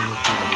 Gracias.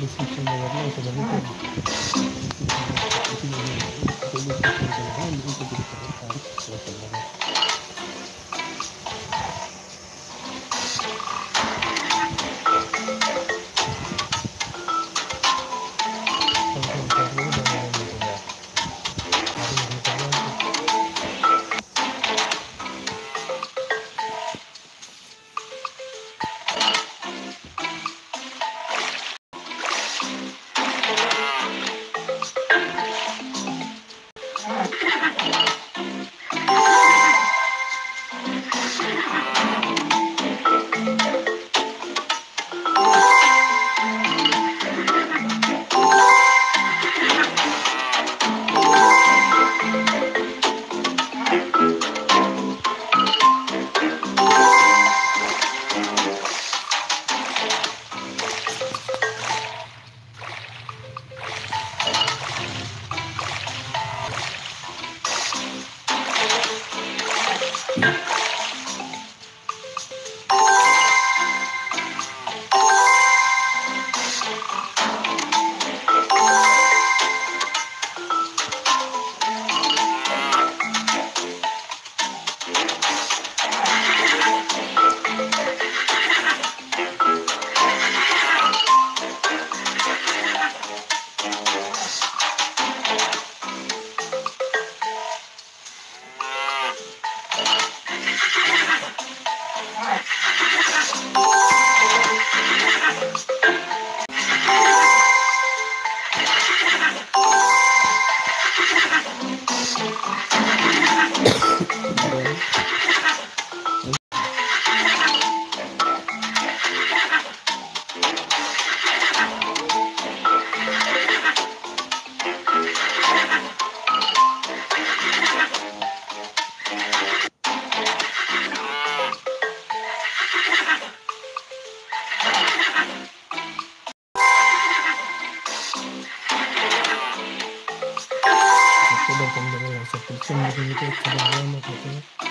description de la planta de la planta. 번 동작을 연습, 2.6mm 가방을 한번 가고,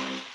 you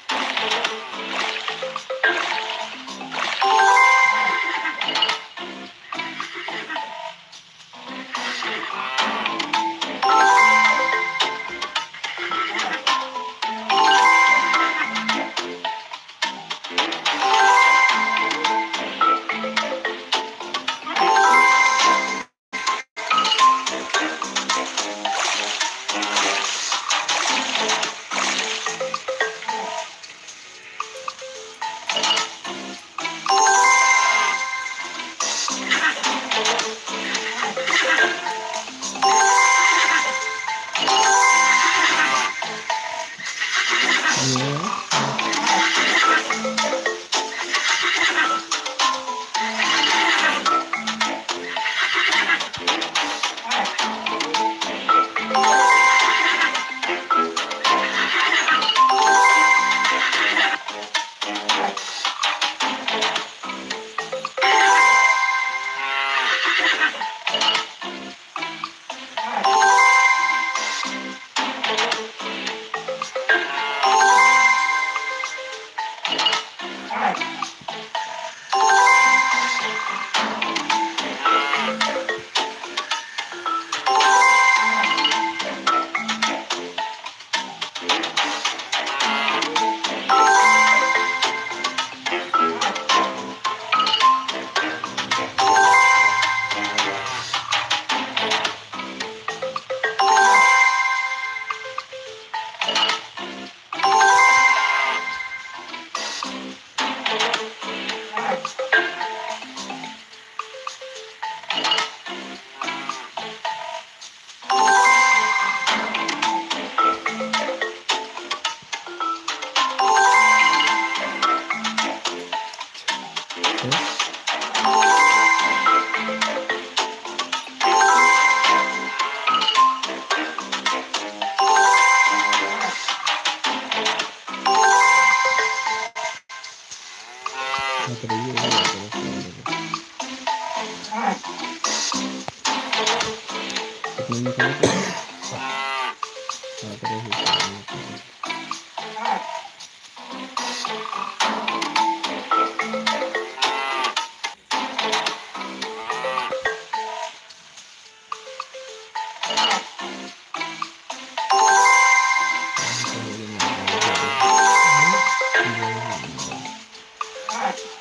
はい、